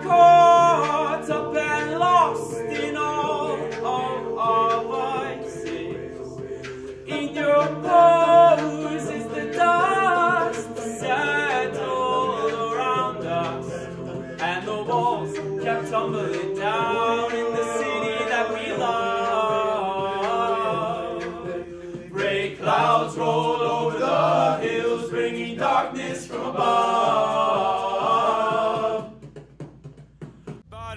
caught up and lost in all of our vices. In your pose is the dust settled around us, and the walls kept tumbling down in the city that we love. Gray clouds roll over the hills, bringing darkness from above.